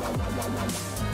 ¡Gracias!